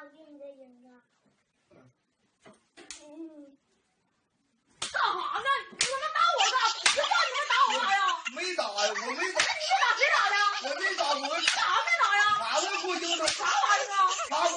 干哈呢？怎么打我呢？谁你打我了呀？没打呀，我没打。是打谁打的？我没打，我打没打呀？打了，不行，打啥玩意儿啊？打不。